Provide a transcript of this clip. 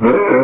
Mm-hmm.